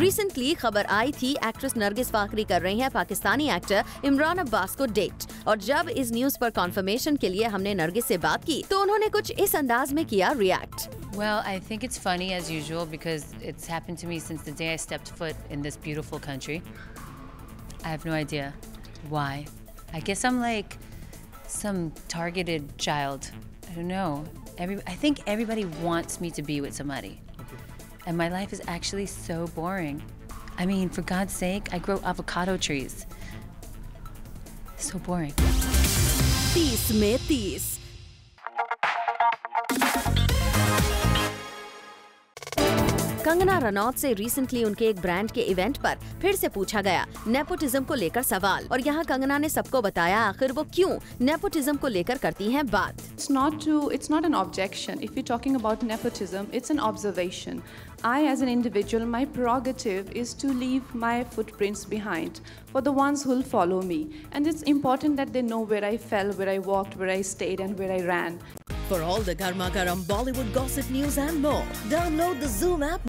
Recently खबर आई थी actress Nargis Fakhri कर रही हैं पाकिस्तानी एक्टर इमरान अब्बास को डेट और जब इस न्यूज़ पर कंफर्मेशन के लिए हमने नरगिस से बात की तो उन्होंने कुछ इस अंदाज में किया react Well, I think it's funny as usual because it's happened to me since the day I stepped foot in this beautiful country. I have no idea why. I guess I'm like some targeted child. I don't know. Every, I think everybody wants me to be with somebody. And my life is actually so boring. I mean, for God's sake, I grow avocado trees. So boring. These me. Kangana Ranaut से recently उनके एक brand के event पर फिर से पूछा गया। Nepotism को लेकर सवाल। और यहाँ कंगना ने सबको बताया आखिर वो क्यों नेपोटिज्म को लेकर करती हैं बात। It's not to it's not an objection if you talking about nepotism it's an observation I as an individual my prerogative is to leave my foot behind for the ones who'll follow me and it's important that they know where I fell where I walk where I stayed and where I ran For all the Garma Garam Bollywood gossip news and more, download Zoom app.